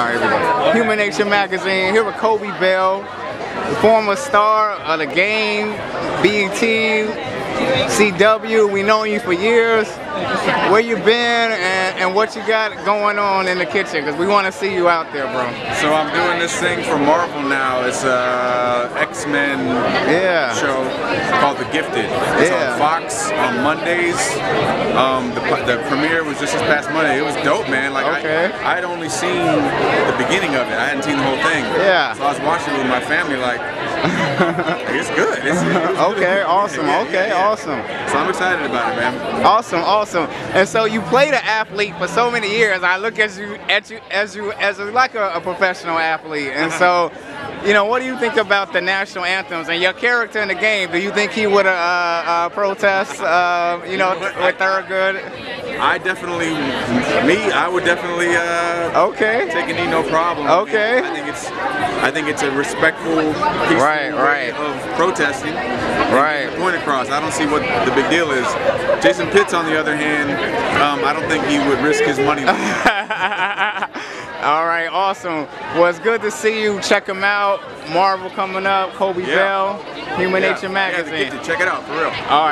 All right, go. Human Nature Magazine, here with Coby Bell, former star of the game, BET, CW. We known you for years. Where you been and, and what you got going on in the kitchen? Because we want to see you out there, bro. So I'm doing this thing for Marvel now. It's a X-Men Yeah. show called The Gifted. It's Yeah. on Fox on Mondays. Um, the, the premiere was just this past Monday. It was dope, man. Like Okay. I, I'd only seen the beginning of it. I hadn't seen the whole thing. Yeah. So I was watching it with my family. Like, it's good. It's, it's Okay, awesome. Yeah, yeah, Okay, yeah. awesome. So I'm excited about it, man. Awesome, awesome. And so you played an athlete for so many years. I look at you at you as you as a, like a, a professional athlete. And so, you know, what do you think about the national anthems and your character in the game? Do you think he would uh, uh, protest? Uh, you know, with Thurgood? I definitely, me, I would definitely. Uh, Okay. take a knee, no problem. Okay. I think it's, I think it's a respectful, Right, right. of protesting. Right. Point across. I don't see what the big deal is. Jason Pitts, on the other hand, um, I don't think he would risk his money. awesome. Well, it's good to see you. Check him out. Marvel coming up. Coby Yeah. Bell, Human Yeah. Nature Yeah, Magazine. Check it out for real. All right.